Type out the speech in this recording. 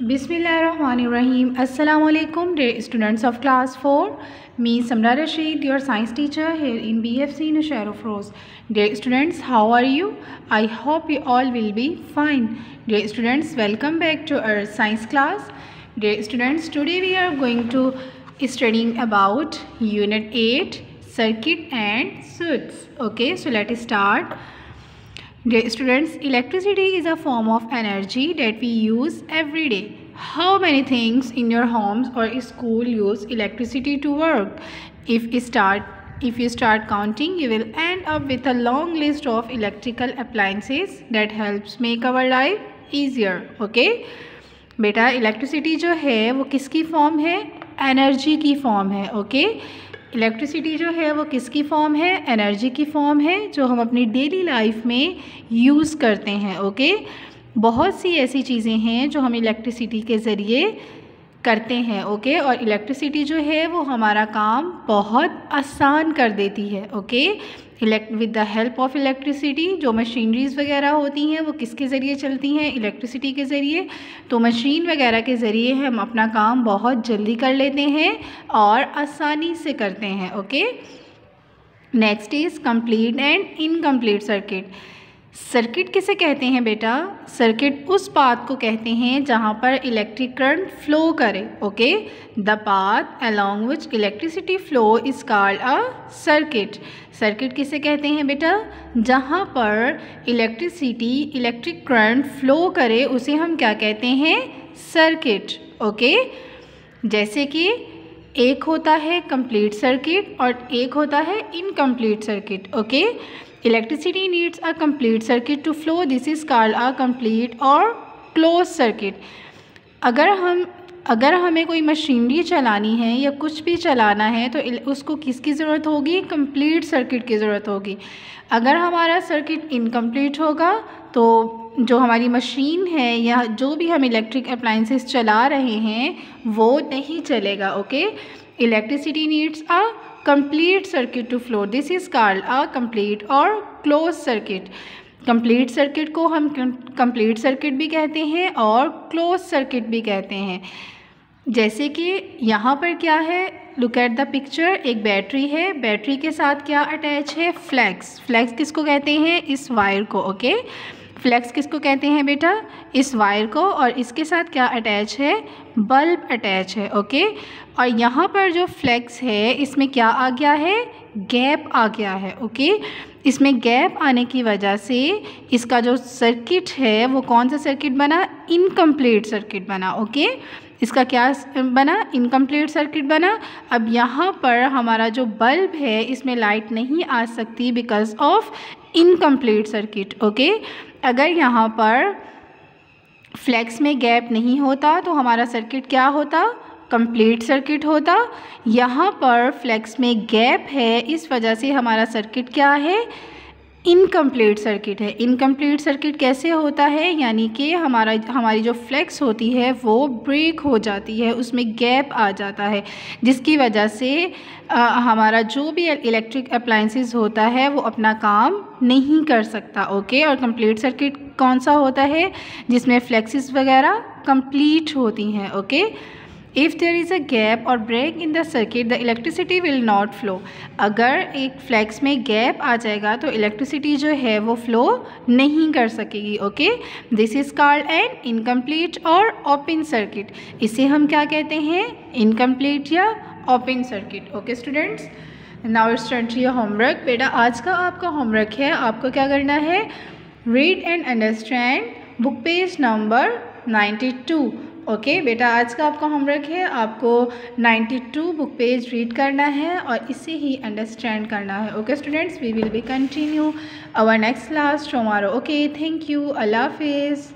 Bismillahirrahmanirrahim. Assalamu alaikum dear students of class 4. Me Samra Rashid, your science teacher here in BFC Nushair of Rose. Dear students, how are you? I hope you all will be fine. Dear students, welcome back to our science class. Dear students, today we are going to studying about unit 8 circuit and switches. Okay, so let us start. Dear students electricity is a form of energy that we use every day how many things in your homes or school use electricity to work if start if you start counting you will end up with a long list of electrical appliances that helps make our life easier okay बेटा electricity जो है, वो किसकी form है? Energy की form है okay okay? Electricity जो है वो किसकी फॉर्म है? एनर्जी की फॉर्म है, जो हम अपनी डेली लाइफ में यूज़ करते हैं ओके बहुत सी ऐसी चीज़ें हैं जो हम इलेक्ट्रिसिटी के ज़रिए करते हैं ओके और इलेक्ट्रिसिटी जो है वो हमारा काम बहुत आसान कर देती है okay with the help of electricity जो मशीनरीज वगैरह होती हैं, वो किसके ज़रिए चलती हैं? इलेक्ट्रिसिटी के ज़रिए। तो मशीन वगैरह के ज़रिए हम अपना काम बहुत जल्दी कर लेते हैं और आसानी से करते हैं okay next is complete and incomplete circuit circuit किसे कहते हैं बेटा? सर्किट उस पाथ को कहते हैं जहाँ पर इलेक्ट्रिक करंट फ्लो करे okay the path along which electricity flow is called a circuit circuit किसे कहते हैं बेटा? जहाँ पर इलेक्ट्रिसिटी इलेक्ट्रिक करंट फ्लो करे, उसे हम क्या कहते हैं? सर्किट ओके जैसे कि एक होता है कंप्लीट सर्किट और एक होता है incomplete circuit okay electricity needs a complete circuit to flow. This is called a complete or closed circuit. अगर हम, अगर हमें कोई मशीनरी चलानी है या कुछ भी चलाना है तो उसको किसकी ज़रूरत होगी? कंप्लीट सर्किट की ज़रूरत होगी। अगर हमारा सर्किट इनकम्प्लीट होगा तो जो हमारी मशीन है या जो भी हम इलेक्ट्रिक अप्लाइंसेस चला रहे हैं, वो नहीं चलेगा okay electricity needs a complete circuit to flow. This is called a complete or closed circuit. Complete circuit को हम कंप्लीट सर्किट भी कहते हैं और क्लोज सर्किट भी कहते हैं। जैसे कि यहाँ पर क्या है? लुक एट द पिक्चर एक बैटरी है। बैटरी के साथ क्या अटैच है? फ्लैक्स फ्लैक्स किसको कहते हैं? इस वायर को ओके okay? फ्लैक्स किसको कहते हैं बेटा? इस वायर को और इसके साथ क्या अटैच है? बल्ब अटैच है ओके और यहाँ पर जो फ्लैक्स है, इसमें क्या आ गया है? गैप आ गया है ओके इसमें गैप आने की वजह से इसका जो सर्किट है, वो कौन सा सर्किट बना? इनकम्प्लीट सर्किट बना ओके इसका क्या बना? इनकम्प्लीट सर्किट बना। अब यहाँ पर हमारा जो बल्ब है, इसमें लाइट नहीं आ सकती because of incomplete circuit okay अगर यहाँ पर फ्लैक्स में गैप नहीं होता तो हमारा सर्किट क्या होता? कंप्लीट सर्किट होता। यहाँ पर फ्लैक्स में गैप है, इस वजह से हमारा सर्किट क्या है? इनकम्प्लीट सर्किट है। इनकम्प्लीट सर्किट कैसे होता है? यानी कि हमारा हमारी जो फ्लैक्स होती है वो ब्रेक हो जाती है उसमें गैप आ जाता है जिसकी वजह से आ, हमारा जो भी इलेक्ट्रिक अप्लाइंसेस होता है वो अपना काम नहीं कर सकता ओके और कंप्लीट सर्किट कौन सा होता है? जिसमें फ्लैक्सिस वगैरह कंप्लीट होती हैं okay if there is a gap or break in the circuit the electricity will not flow अगर एक फ्लैक्स में गैप आ जाएगा तो इलेक्ट्रिसिटी जो है, वो फ्लो नहीं कर सकेगी okay this is called an incomplete or open circuit इसे हम क्या कहते हैं? इनकम्प्लीट या open circuit okay students now student your homework बेटा, आज का आपका होमवर्क है। आपको क्या करना है? Read and understand book page number ninety two okay, बेटा, आज का आपका होमवर्क है, आपको 92 बुक पेज रीड करना है और इसे ही अंडरस्टैंड करना है। Okay students we will be continue our next class tomorrow okay thank you अल्लाह हाफिज़